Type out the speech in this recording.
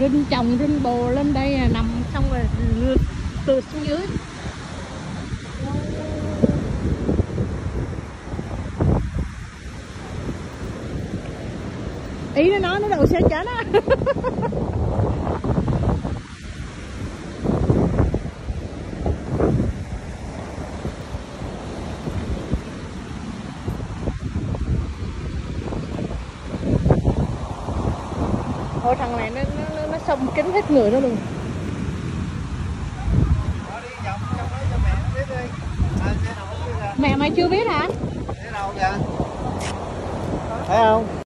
rinh trồng rinh bồ lên đây à, nằm xong rồi từ xuống dưới. Ý nó nói nó đậu xe chết á Ôi thằng này nó nó nó, nó xông kính hết người nó luôn Nó đi vòng trong đó cho mẹ. À, nào mày chưa biết hả Thế đâu vậy? Thấy không?